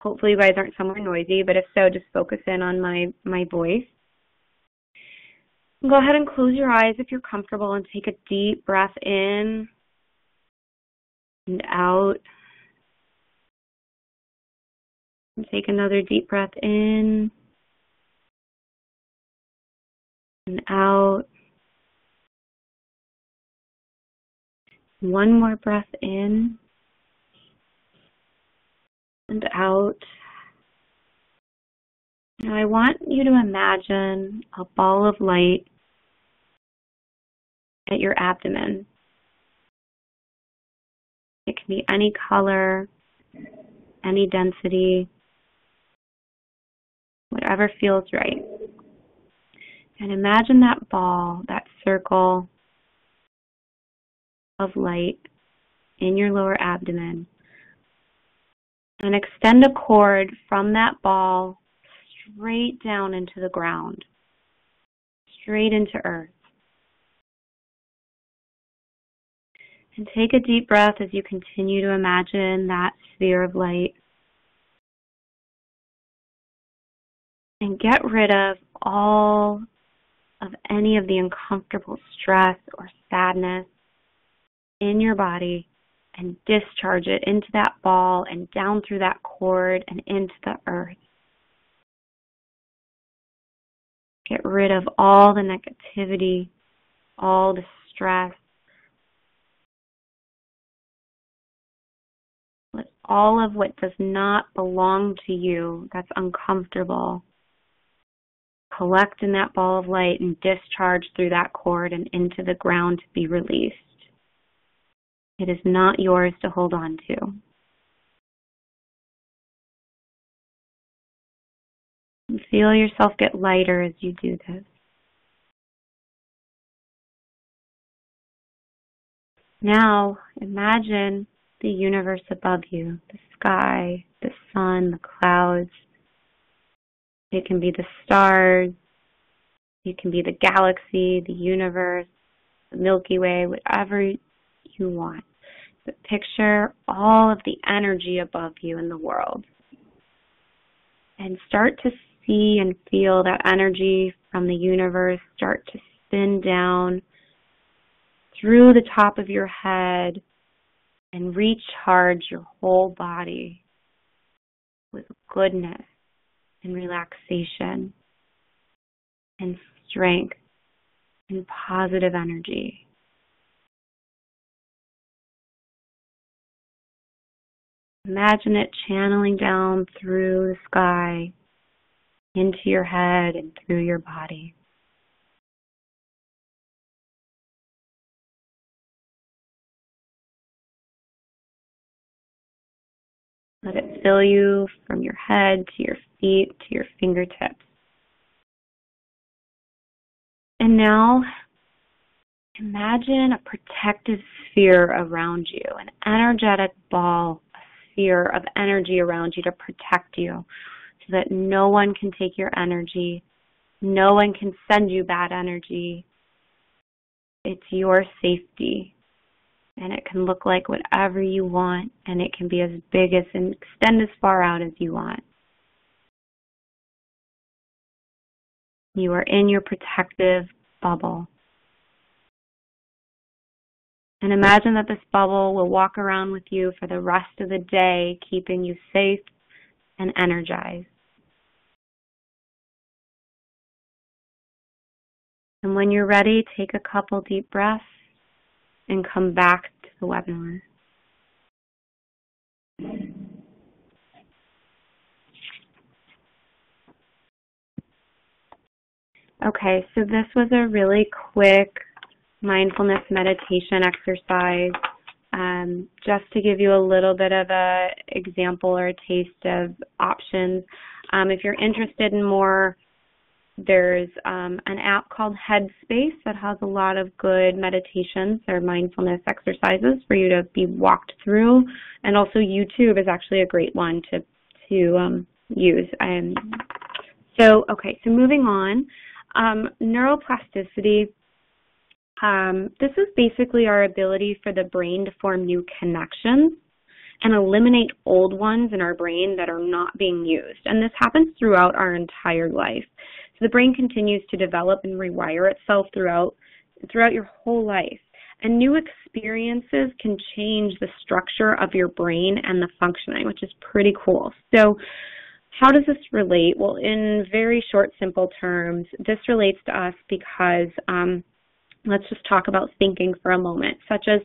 [SPEAKER 2] Hopefully you guys aren't somewhere noisy, but if so, just focus in on my, my voice. Go ahead and close your eyes if you're comfortable and take a deep breath in and out. And take another deep breath in and out. One more breath in and out. Now I want you to imagine a ball of light at your abdomen. It can be any color, any density, whatever feels right. And imagine that ball, that circle of light in your lower abdomen. And extend a cord from that ball straight down into the ground, straight into earth. And take a deep breath as you continue to imagine that sphere of light. And get rid of all of any of the uncomfortable stress or sadness in your body and discharge it into that ball and down through that cord and into the earth. Get rid of all the negativity, all the stress. Let all of what does not belong to you, that's uncomfortable, collect in that ball of light and discharge through that cord and into the ground to be released. It is not yours to hold on to. Feel yourself get lighter as you do this. Now imagine the universe above you, the sky, the sun, the clouds. It can be the stars, it can be the galaxy, the universe, the Milky Way, whatever you want. But picture all of the energy above you in the world. And start to see and feel that energy from the universe start to spin down through the top of your head and recharge your whole body with goodness and relaxation and strength and positive energy. Imagine it channeling down through the sky into your head and through your body. Let it fill you from your head to your feet to your fingertips. And now imagine a protective sphere around you, an energetic ball, sphere of energy around you to protect you so that no one can take your energy, no one can send you bad energy. It's your safety. And it can look like whatever you want, and it can be as big as and extend as far out as you want. You are in your protective bubble. And imagine that this bubble will walk around with you for the rest of the day, keeping you safe and energized. And when you're ready, take a couple deep breaths and come back to the webinar. Okay, so this was a really quick mindfulness meditation exercise um, just to give you a little bit of a example or a taste of options. Um, if you're interested in more there's um, an app called Headspace that has a lot of good meditations or mindfulness exercises for you to be walked through, and also YouTube is actually a great one to to um, use. Um, so okay, so moving on, um, neuroplasticity. Um, this is basically our ability for the brain to form new connections and eliminate old ones in our brain that are not being used. And this happens throughout our entire life. So the brain continues to develop and rewire itself throughout throughout your whole life. And new experiences can change the structure of your brain and the functioning, which is pretty cool. So how does this relate? Well, in very short, simple terms, this relates to us because um, let's just talk about thinking for a moment, such as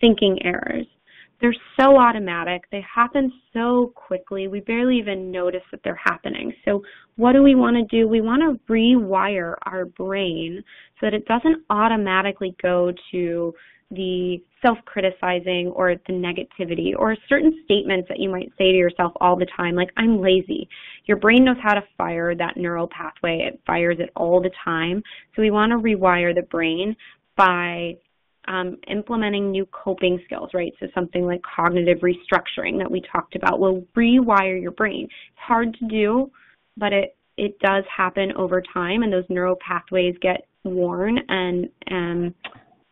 [SPEAKER 2] thinking errors. They're so automatic. They happen so quickly. We barely even notice that they're happening. So what do we want to do? We want to rewire our brain so that it doesn't automatically go to the self-criticizing or the negativity or certain statements that you might say to yourself all the time like I'm lazy. Your brain knows how to fire that neural pathway. It fires it all the time. So we want to rewire the brain by um, implementing new coping skills, right? So something like cognitive restructuring that we talked about will rewire your brain. It's hard to do, but it it does happen over time, and those neural pathways get worn and and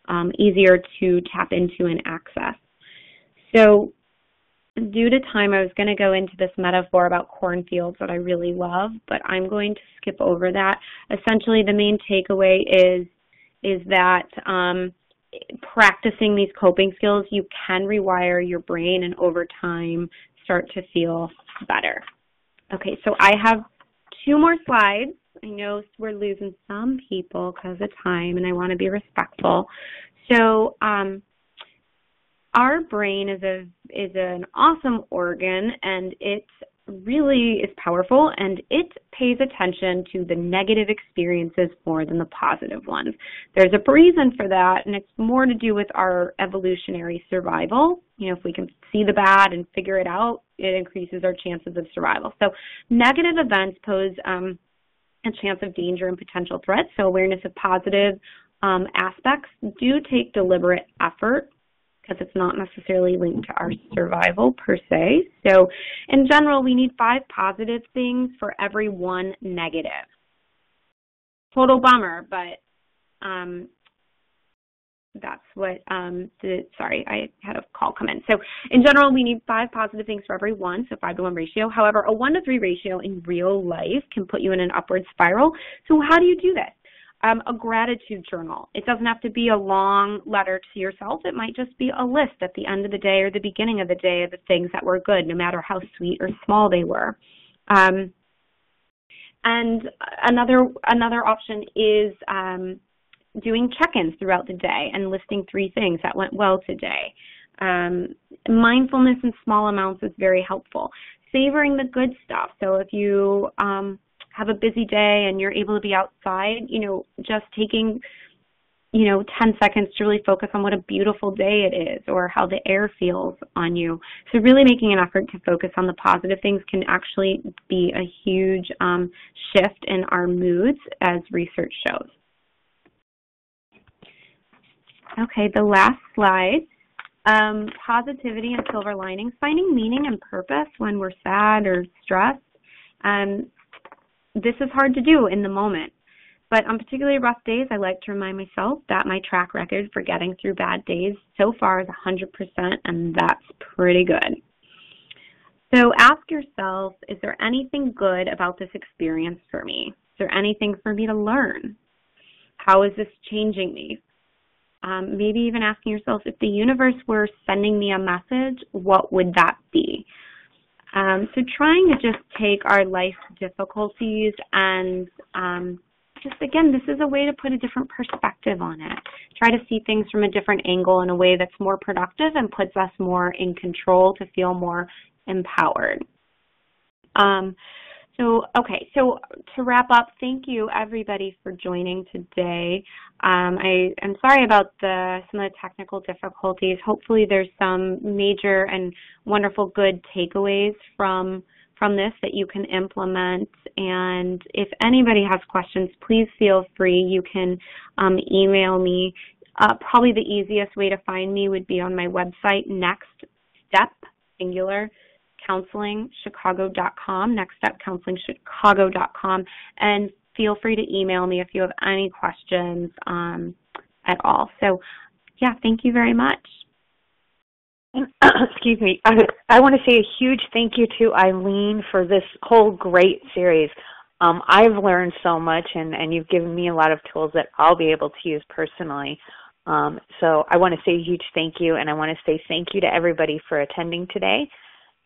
[SPEAKER 2] um, easier to tap into and access. So due to time, I was going to go into this metaphor about cornfields that I really love, but I'm going to skip over that. Essentially, the main takeaway is is that um, practicing these coping skills, you can rewire your brain and over time start to feel better. Okay, so I have two more slides. I know we're losing some people because of time and I want to be respectful. So um, our brain is a is an awesome organ and it really is powerful and it pays attention to the negative experiences more than the positive ones. There's a reason for that and it's more to do with our evolutionary survival. You know, if we can see the bad and figure it out, it increases our chances of survival. So negative events pose um, a chance of danger and potential threats. So awareness of positive um, aspects do take deliberate effort because it's not necessarily linked to our survival per se. So in general, we need five positive things for every one negative. Total bummer, but um, that's what um, the, sorry, I had a call come in. So in general, we need five positive things for every one, so five to one ratio. However, a one to three ratio in real life can put you in an upward spiral. So how do you do this? um, a gratitude journal. It doesn't have to be a long letter to yourself. It might just be a list at the end of the day or the beginning of the day of the things that were good, no matter how sweet or small they were. Um, and another another option is um, doing check-ins throughout the day and listing three things that went well today. Um, mindfulness in small amounts is very helpful. Savoring the good stuff. So if you um, have a busy day and you're able to be outside, you know, just taking you know 10 seconds to really focus on what a beautiful day it is or how the air feels on you so really making an effort to focus on the positive things can actually be a huge um, shift in our moods as research shows okay the last slide um, positivity and silver linings finding meaning and purpose when we're sad or stressed um, this is hard to do in the moment. But on particularly rough days, I like to remind myself that my track record for getting through bad days so far is 100%, and that's pretty good. So ask yourself, is there anything good about this experience for me? Is there anything for me to learn? How is this changing me? Um, maybe even asking yourself, if the universe were sending me a message, what would that be? Um, so trying to just take our life difficulties and um, just again, this is a way to put a different perspective on it. Try to see things from a different angle in a way that's more productive and puts us more in control to feel more empowered. Um, so, okay, so to wrap up, thank you everybody for joining today. Um, I am sorry about the some of the technical difficulties. Hopefully there's some major and wonderful good takeaways from from this that you can implement. And if anybody has questions, please feel free. You can um, email me. Uh, probably the easiest way to find me would be on my website, Next Step, singular, counselingchicago.com, nextstepcounselingchicago.com, and feel free to email me if you have any questions um, at all. So, yeah, thank you very much. [coughs]
[SPEAKER 1] Excuse me. I, I want to say a huge thank you to Eileen for this whole great series. Um, I've learned so much, and, and you've given me a lot of tools that I'll be able to use personally. Um, so I want to say a huge thank you, and I want to say thank you to everybody for attending today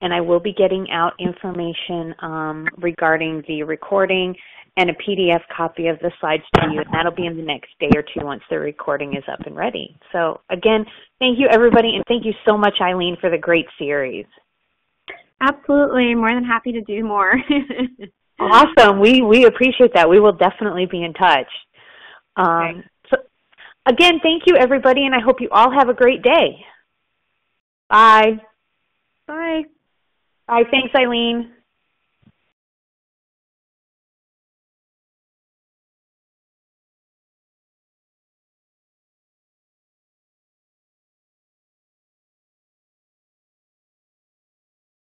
[SPEAKER 1] and I will be getting out information um, regarding the recording and a PDF copy of the slides to you, and that'll be in the next day or two once the recording is up and ready. So again, thank you everybody, and thank you so much, Eileen, for the great series.
[SPEAKER 2] Absolutely, more than happy to do more. [laughs]
[SPEAKER 1] awesome, we we appreciate that. We will definitely be in touch. Um, okay. So again, thank you everybody, and I hope you all have a great day. Bye.
[SPEAKER 2] Bye.
[SPEAKER 1] Bye. Thanks, Eileen.